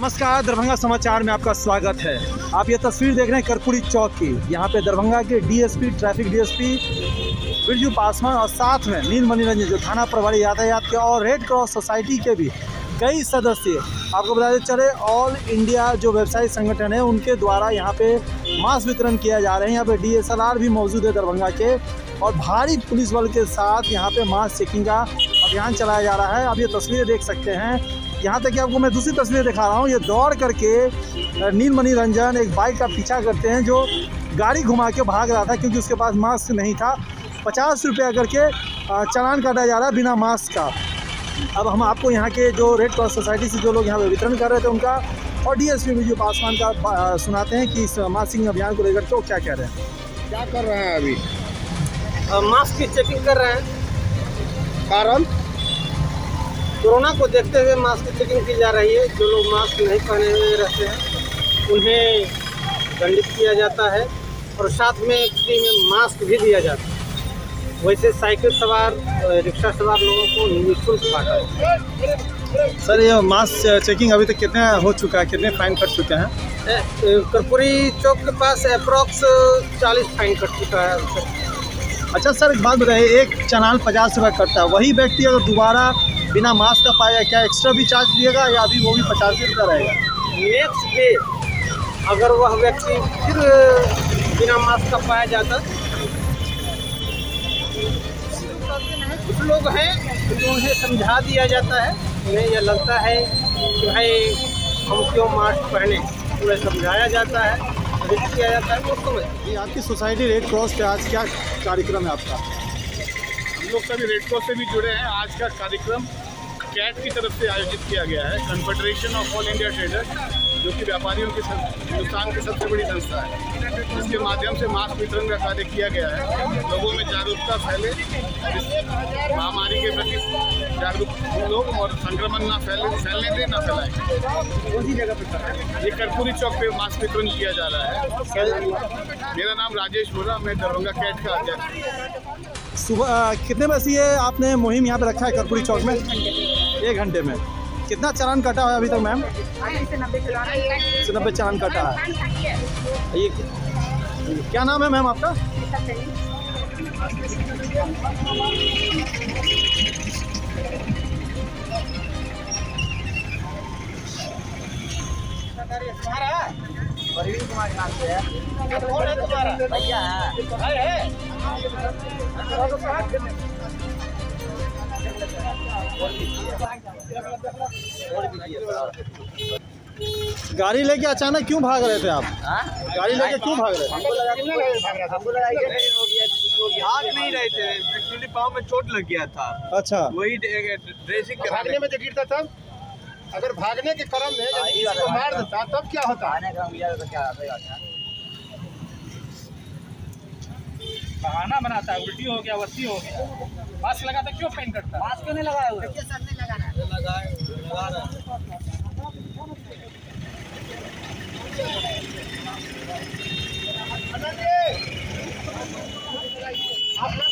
नमस्कार, दरभंगा समाचार में आपका स्वागत है। आप ये तस्वीर देख रहे हैं कर्पूरी चौक की। यहाँ पे दरभंगा के DSP, traffic DSP Birju Paswan और साथ में नीलमणि रंजन जो थाना प्रभारी यातायात के और रेड क्रॉस सोसाइटी के भी कई सदस्य आपको बताते चले ऑल इंडिया जो व्यवसायी संगठन है, उनके द्वारा यहाँ पे मास्क वितरण किया जा रहे हैं। यहाँ पे डीएसएलआर भी मौजूद है दरभंगा के और भारी पुलिस बल के साथ यहाँ पे मास्क चेकिंग का अभियान चलाया जा रहा है। आप ये तस्वीरें देख सकते हैं। यहाँ तक कि आपको मैं दूसरी तस्वीर दिखा रहा हूँ। ये दौड़ करके नीलमणि रंजन एक बाइक का पीछा करते हैं जो गाड़ी घुमा के भाग रहा था क्योंकि उसके पास मास्क नहीं था। पचास रुपया करके चालान काटा जा रहा है बिना मास्क का। अब हम आपको यहाँ के जो रेड क्रॉस सोसाइटी से जो लोग यहाँ पे वितरण कर रहे थे उनका और D S P Vijay Paswan का सुनाते हैं कि इस मास्किंग अभियान को लेकर तो क्या कह रहे हैं। क्या कर रहे हैं अभी? मास्क की चेकिंग कर रहे हैं। कारण? कोरोना को देखते हुए मास्क की चेकिंग की जा रही है। जो लोग मास्क नहीं पहने हुए रहते हैं उन्हें दंडित किया जाता है और साथ में फ्री में मास्क भी दिया जाता है। वैसे साइकिल सवार रिक्शा सवार लोगों को निःशुल्क बांटा है। सर ये मास्क चेकिंग अभी तक कितने हो चुका है? कितने फाइन कट चुके हैं? कर्पूरी चौक के पास अप्रॉक्स चालीस फाइन कट चुका है अच्छा सर एक बात बताइए एक चनाल पचास रुपये कटता है वही व्यक्ति अगर दोबारा बिना मास्क का पाया क्या एक्स्ट्रा भी चार्ज दिएगा या अभी वो भी पचास रुपया रहेगा? नेक्स्ट डे अगर वह व्यक्ति फिर बिना मास्क का पाया जाता कुछ लोग हैं जो उन्हें समझा दिया जाता है उन्हें यह लगता है कि भाई हम क्यों मास्क पहने? उन्हें समझाया जाता है किया जाता है वो समझ आपकी सोसाइटी रेड क्रॉस पे आज क्या कार्यक्रम है आपका? लोग सभी रेडक्रॉस से भी जुड़े हैं। आज का कार्यक्रम कैट की तरफ़ से आयोजित किया गया है। Confederation of all India traders जो कि व्यापारियों की हिंदुस्तान की सबसे बड़ी संस्था है। इसके माध्यम से मास्क वितरण का कार्य किया गया है। लोगों में जागरूकता फैले। इस महामारी के प्रति जागरूक लोग और संक्रमण ना फैले फैलने दें ना फैलाएँ ये कर्पूरी चौक पे मास्क वितरण किया जा रहा है मेरा नाम राजेश बोरा मैं दरभंगा कैट का अध्यक्ष सुबह कितने बजे ये आपने मुहिम यहाँ पे रखा है कर्पूरी चौक में? एक घंटे में। कितना चालान कटा है अभी तक, मैम? से नब्बे चालान कटा है। ये क्या नाम है, मैम आपका? परवीन कुमार नाम से है कौन है तुम्हारा भैया है? गाड़ी लेके अचानक क्यों भाग रहे थे? आप गाड़ी लेके क्यों भाग रहे थे भाग नहीं रहे थे। एक्चुअली पाँव में चोट लग गया था। अच्छा। वही ड्रेसिंग भागने में जो गिरता तब अगर भागने के क्रम में यदि किसी को मार देता तब क्या होता? बहाना बनाता है उल्टी हो गया वसी हो गया। मास्क लगाता क्यों फाइन करता? मास्क क्यों नहीं लगाया हुआ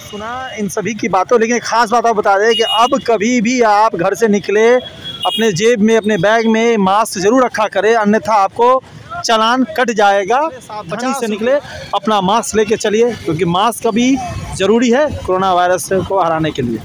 सुना इन सभी की बातों, लेकिन खास बात आप बता दें कि अब कभी भी आप घर से निकले, अपने जेब में, अपने बैग में मास्क ज़रूर रखा करें, अन्यथा आपको चलान कट जाएगा। सावधानी से निकले, अपना मास्क लेके चलिए, क्योंकि मास्क अभी ज़रूरी है कोरोना वायरस को हराने के लिए।